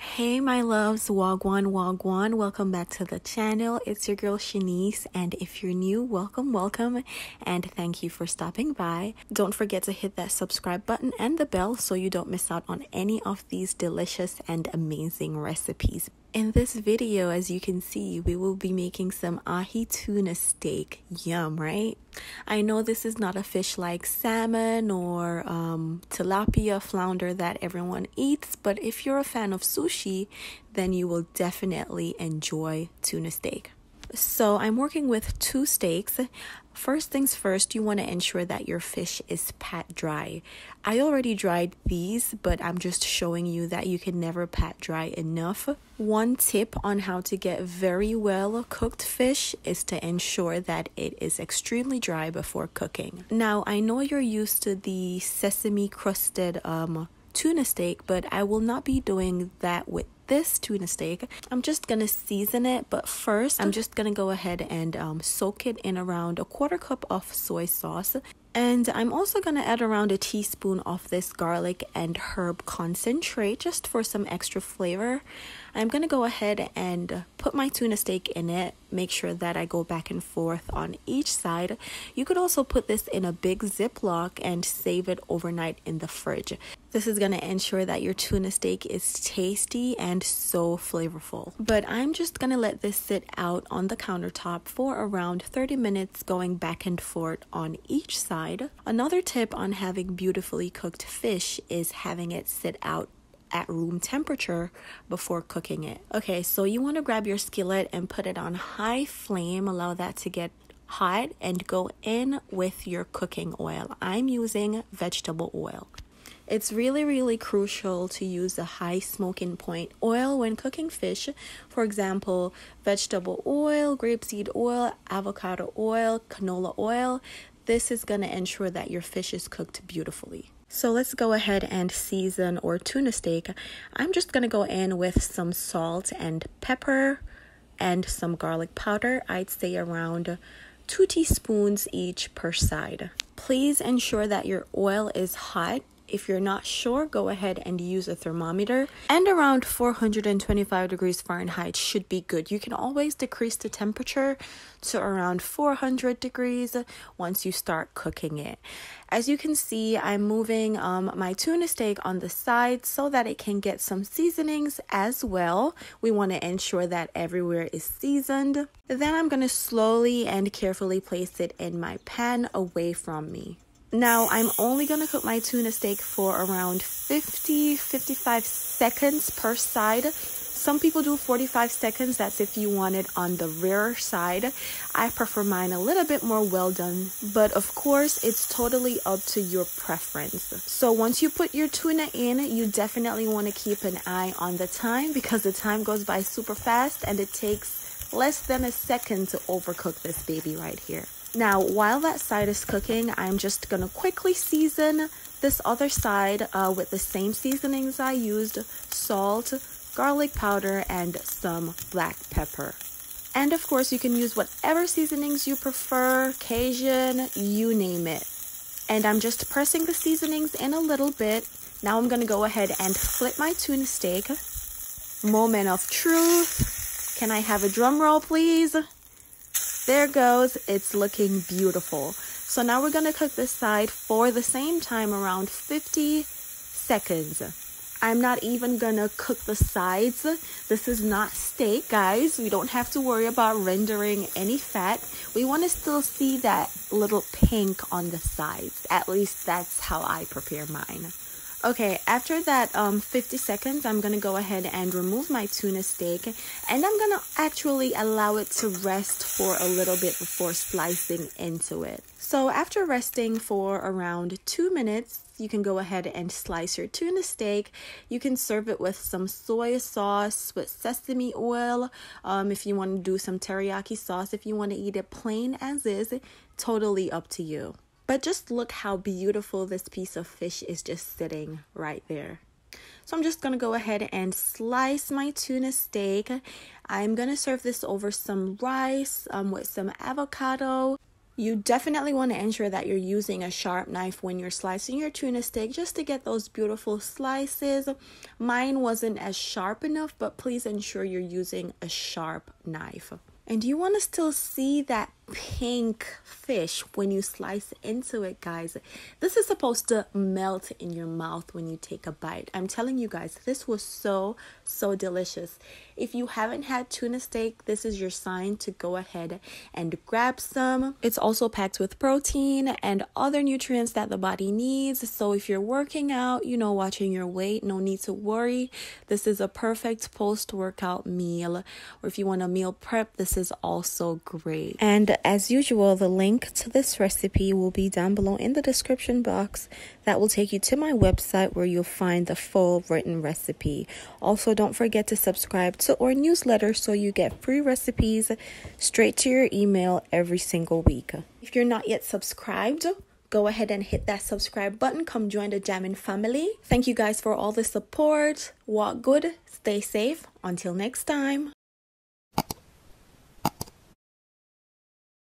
Hey, my loves, Wagwan Wagwan. Welcome back to the channel. It's your girl Shanice, and if you're new, welcome, welcome, and thank you for stopping by. Don't forget to hit that subscribe button and the bell so you don't miss out on any of these delicious and amazing recipes. In this video, as you can see, we will be making some ahi tuna steak. Yum, right? I know this is not a fish like salmon or um, tilapia, flounder that everyone eats, but if you're a fan of sushi, then you will definitely enjoy tuna steak. So I'm working with two steaks. First things first, you want to ensure that your fish is pat dry. I already dried these, but I'm just showing you that you can never pat dry enough. One tip on how to get very well cooked fish is to ensure that it is extremely dry before cooking. Now, I know you're used to the sesame crusted um, tuna steak, but I will not be doing that with this tuna steak, I'm just gonna season it, but first I'm just gonna go ahead and um, soak it in around a quarter cup of soy sauce. And I'm also gonna add around a teaspoon of this garlic and herb concentrate just for some extra flavor. I'm gonna go ahead and put my tuna steak in it, make sure that I go back and forth on each side. You could also put this in a big Ziploc and save it overnight in the fridge. This is gonna ensure that your tuna steak is tasty and so flavorful. But I'm just gonna let this sit out on the countertop for around 30 minutes, going back and forth on each side. Another tip on having beautifully cooked fish is having it sit out at room temperature before cooking it. Okay, so you want to grab your skillet and put it on high flame, allow that to get hot, and go in with your cooking oil. I'm using vegetable oil. It's really, really crucial to use a high smoking point oil when cooking fish. For example, vegetable oil, grapeseed oil, avocado oil, canola oil. This is going to ensure that your fish is cooked beautifully. So let's go ahead and season our tuna steak. I'm just going to go in with some salt and pepper and some garlic powder. I'd say around two teaspoons each per side. Please ensure that your oil is hot if you're not sure, go ahead and use a thermometer. And around 425 degrees Fahrenheit should be good. You can always decrease the temperature to around 400 degrees once you start cooking it. As you can see, I'm moving um, my tuna steak on the side so that it can get some seasonings as well. We want to ensure that everywhere is seasoned. Then I'm going to slowly and carefully place it in my pan away from me. Now, I'm only going to cook my tuna steak for around 50 55 seconds per side. Some people do 45 seconds. That's if you want it on the rear side. I prefer mine a little bit more well done. But of course, it's totally up to your preference. So once you put your tuna in, you definitely want to keep an eye on the time because the time goes by super fast and it takes less than a second to overcook this baby right here. Now, while that side is cooking, I'm just gonna quickly season this other side uh, with the same seasonings I used, salt, garlic powder, and some black pepper. And of course, you can use whatever seasonings you prefer, Cajun, you name it. And I'm just pressing the seasonings in a little bit. Now I'm gonna go ahead and flip my tuna steak. Moment of truth. Can I have a drum roll, please? There goes. It's looking beautiful. So now we're to cook this side for the same time around 50 seconds. I'm not even gonna cook the sides. This is not steak, guys. We don't have to worry about rendering any fat. We want to still see that little pink on the sides. At least that's how I prepare mine. Okay, after that um, 50 seconds, I'm gonna go ahead and remove my tuna steak and I'm gonna actually allow it to rest for a little bit before slicing into it. So after resting for around two minutes, you can go ahead and slice your tuna steak. You can serve it with some soy sauce, with sesame oil. Um, if you want to do some teriyaki sauce, if you want to eat it plain as is, totally up to you. But just look how beautiful this piece of fish is just sitting right there. So I'm just gonna go ahead and slice my tuna steak. I'm gonna serve this over some rice um, with some avocado. You definitely want to ensure that you're using a sharp knife when you're slicing your tuna steak just to get those beautiful slices. Mine wasn't as sharp enough, but please ensure you're using a sharp knife. And you want to still see that pink fish when you slice into it, guys. This is supposed to melt in your mouth when you take a bite. I'm telling you guys, this was so, so delicious. If you haven't had tuna steak, this is your sign to go ahead and grab some. It's also packed with protein and other nutrients that the body needs. So if you're working out, you know, watching your weight, no need to worry. This is a perfect post workout meal. Or if you want a meal prep, this is also great. And as usual, the link to this recipe will be down below in the description box. That will take you to my website where you'll find the full written recipe. Also, don't forget to subscribe to our newsletter so you get free recipes straight to your email every single week. If you're not yet subscribed, go ahead and hit that subscribe button. Come join the Jammin' family. Thank you guys for all the support. Walk good, stay safe. Until next time.